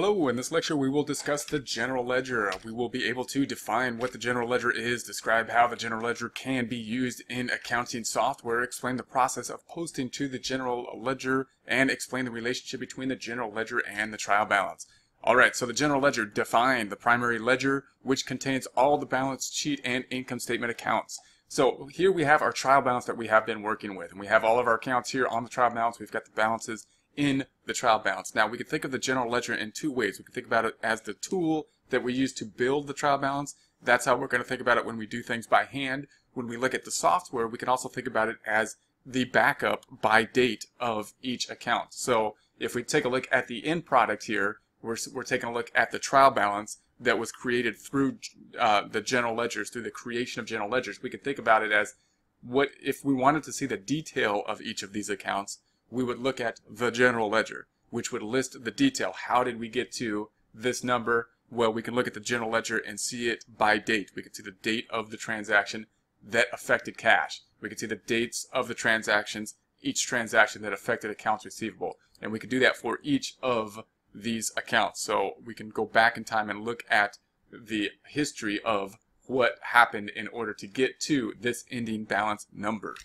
Hello, in this lecture we will discuss the general ledger. We will be able to define what the general ledger is, describe how the general ledger can be used in accounting software, explain the process of posting to the general ledger, and explain the relationship between the general ledger and the trial balance. Alright, so the general ledger define the primary ledger, which contains all the balance sheet and income statement accounts. So here we have our trial balance that we have been working with, and we have all of our accounts here on the trial balance. We've got the balances in the trial balance. Now, we can think of the general ledger in two ways. We can think about it as the tool that we use to build the trial balance. That's how we're going to think about it when we do things by hand. When we look at the software, we can also think about it as the backup by date of each account. So if we take a look at the end product here, we're, we're taking a look at the trial balance that was created through uh, the general ledgers, through the creation of general ledgers. We can think about it as what if we wanted to see the detail of each of these accounts, we would look at the general ledger, which would list the detail. How did we get to this number? Well, we can look at the general ledger and see it by date. We can see the date of the transaction that affected cash. We can see the dates of the transactions, each transaction that affected accounts receivable. And we can do that for each of these accounts. So we can go back in time and look at the history of what happened in order to get to this ending balance number.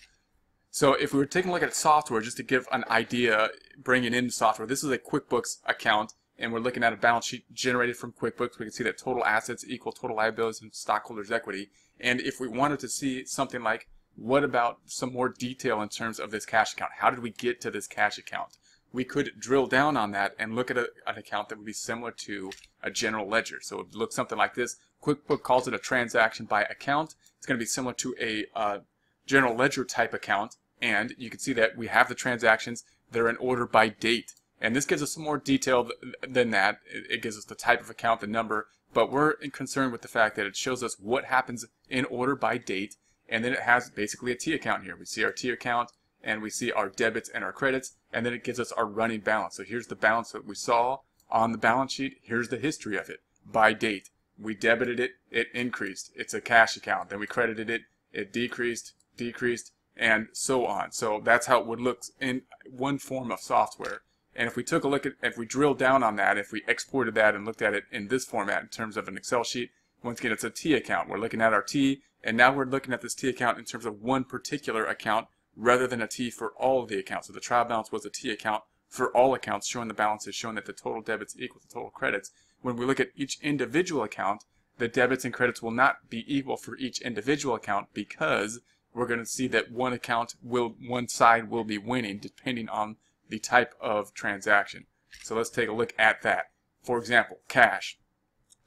So if we were taking a look at software, just to give an idea, bringing in software, this is a QuickBooks account, and we're looking at a balance sheet generated from QuickBooks. We can see that total assets equal total liabilities and stockholders' equity. And if we wanted to see something like, what about some more detail in terms of this cash account? How did we get to this cash account? We could drill down on that and look at a, an account that would be similar to a general ledger. So it would look something like this. QuickBook calls it a transaction by account. It's going to be similar to a uh, general ledger type account and you can see that we have the transactions that are in order by date. And this gives us some more detail than that. It gives us the type of account, the number, but we're concerned with the fact that it shows us what happens in order by date, and then it has basically a T account here. We see our T account, and we see our debits and our credits, and then it gives us our running balance. So here's the balance that we saw on the balance sheet. Here's the history of it by date. We debited it, it increased. It's a cash account. Then we credited it, it decreased, decreased, and so on. So that's how it would look in one form of software. And if we took a look at, if we drilled down on that, if we exported that and looked at it in this format in terms of an Excel sheet, once again, it's a T account. We're looking at our T, and now we're looking at this T account in terms of one particular account rather than a T for all of the accounts. So the trial balance was a T account for all accounts, showing the balances, showing that the total debits equal the total credits. When we look at each individual account, the debits and credits will not be equal for each individual account because we're going to see that one account will, one side will be winning depending on the type of transaction. So let's take a look at that. For example, cash.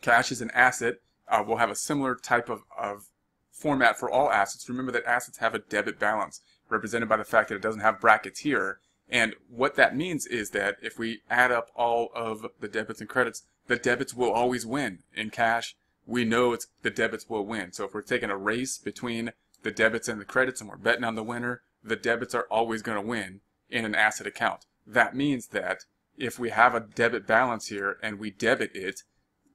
Cash is an asset. Uh, we'll have a similar type of, of format for all assets. Remember that assets have a debit balance represented by the fact that it doesn't have brackets here. And what that means is that if we add up all of the debits and credits, the debits will always win. In cash, we know it's the debits will win. So if we're taking a race between the debits and the credits and we're betting on the winner, the debits are always going to win in an asset account. That means that if we have a debit balance here and we debit it,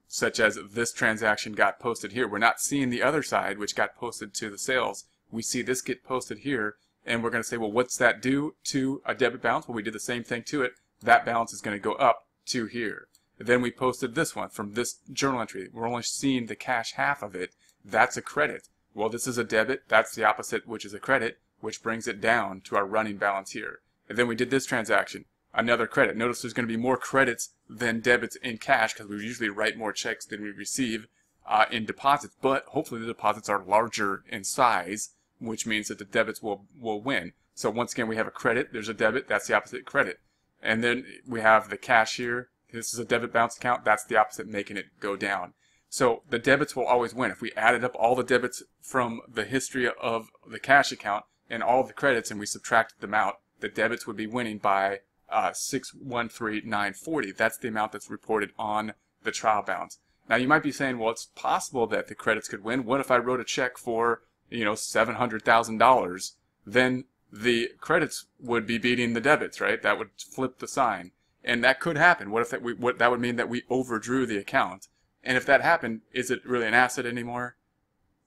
such as this transaction got posted here, we're not seeing the other side, which got posted to the sales. We see this get posted here, and we're going to say, well, what's that do to a debit balance? Well, we did the same thing to it. That balance is going to go up to here. Then we posted this one from this journal entry. We're only seeing the cash half of it. That's a credit. Well, this is a debit. That's the opposite, which is a credit, which brings it down to our running balance here. And then we did this transaction, another credit. Notice there's going to be more credits than debits in cash because we usually write more checks than we receive uh, in deposits. But hopefully the deposits are larger in size, which means that the debits will, will win. So once again, we have a credit. There's a debit. That's the opposite credit. And then we have the cash here. This is a debit balance account. That's the opposite, making it go down. So the debits will always win. If we added up all the debits from the history of the cash account and all the credits and we subtracted them out, the debits would be winning by uh, 613940. That's the amount that's reported on the trial balance. Now you might be saying, well, it's possible that the credits could win. What if I wrote a check for, you know, $700,000? Then the credits would be beating the debits, right? That would flip the sign. And that could happen. What if that, we, what, that would mean that we overdrew the account and if that happened, is it really an asset anymore?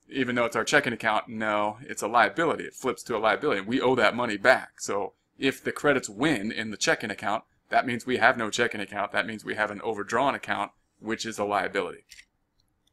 Even though it's our checking account, no, it's a liability. It flips to a liability. We owe that money back. So if the credits win in the checking account, that means we have no checking account. That means we have an overdrawn account, which is a liability.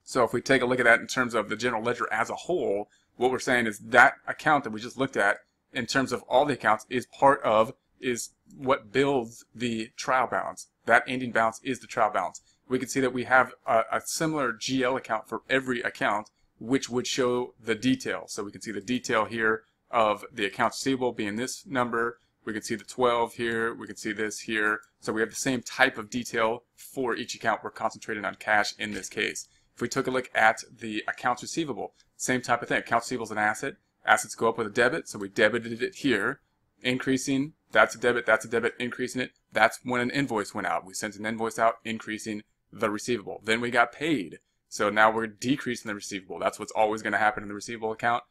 So if we take a look at that in terms of the general ledger as a whole, what we're saying is that account that we just looked at in terms of all the accounts is part of, is what builds the trial balance. That ending balance is the trial balance. We can see that we have a, a similar GL account for every account, which would show the detail. So we can see the detail here of the accounts receivable being this number. We can see the 12 here. We can see this here. So we have the same type of detail for each account. We're concentrating on cash in this case. If we took a look at the accounts receivable, same type of thing. Accounts receivable is an asset. Assets go up with a debit, so we debited it here. Increasing, that's a debit, that's a debit, increasing it. That's when an invoice went out. We sent an invoice out, increasing the receivable. Then we got paid. So now we're decreasing the receivable. That's what's always going to happen in the receivable account.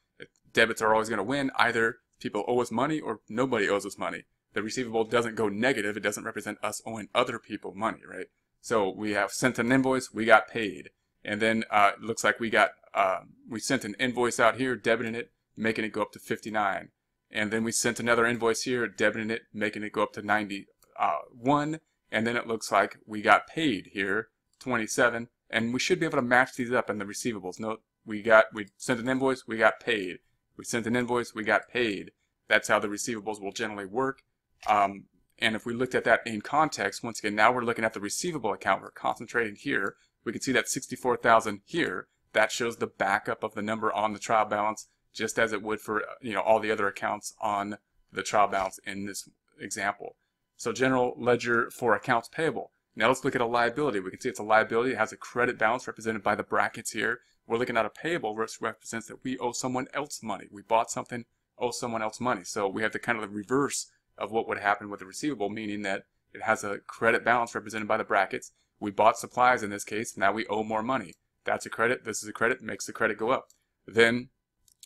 Debits are always going to win. Either people owe us money or nobody owes us money. The receivable doesn't go negative. It doesn't represent us owing other people money, right? So we have sent an invoice, we got paid. And then uh, it looks like we got, uh, we sent an invoice out here, debiting it, making it go up to 59. And then we sent another invoice here, debiting it, making it go up to 91. Uh, and then it looks like we got paid here, 27. And we should be able to match these up in the receivables. Note, we got, we sent an invoice, we got paid. We sent an invoice, we got paid. That's how the receivables will generally work. Um, and if we looked at that in context, once again, now we're looking at the receivable account. We're concentrating here. We can see that 64,000 here. That shows the backup of the number on the trial balance, just as it would for you know all the other accounts on the trial balance in this example. So general ledger for accounts payable. Now let's look at a liability. We can see it's a liability. It has a credit balance represented by the brackets here. We're looking at a payable, which represents that we owe someone else money. We bought something, owe someone else money. So we have the kind of the reverse of what would happen with a receivable, meaning that it has a credit balance represented by the brackets. We bought supplies in this case, now we owe more money. That's a credit, this is a credit, makes the credit go up. Then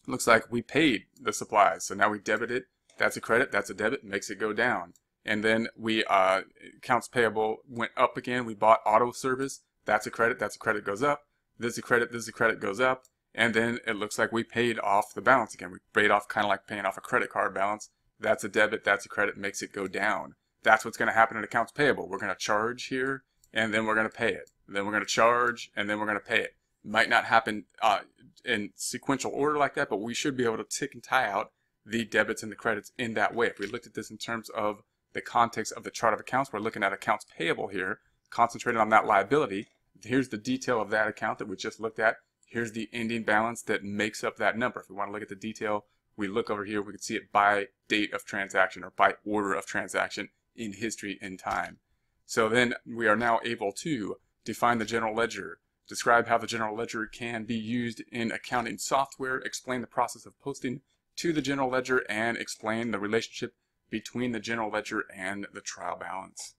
looks like we paid the supplies, so now we debit it. That's a credit, that's a debit, makes it go down. And then we, uh, accounts payable went up again. We bought auto service. That's a credit, that's a credit goes up. This is a credit, this is a credit goes up. And then it looks like we paid off the balance again. We paid off kind of like paying off a credit card balance. That's a debit, that's a credit, makes it go down. That's what's going to happen in accounts payable. We're going to charge here, and then we're going to pay it. Then we're going to charge, and then we're going to pay it. Might not happen uh, in sequential order like that, but we should be able to tick and tie out the debits and the credits in that way. If we looked at this in terms of the context of the chart of accounts, we're looking at accounts payable here, concentrated on that liability. Here's the detail of that account that we just looked at. Here's the ending balance that makes up that number. If we want to look at the detail we look over here, we can see it by date of transaction or by order of transaction in history and time. So then we are now able to define the general ledger, describe how the general ledger can be used in accounting software, explain the process of posting to the general ledger, and explain the relationship between the general ledger and the trial balance.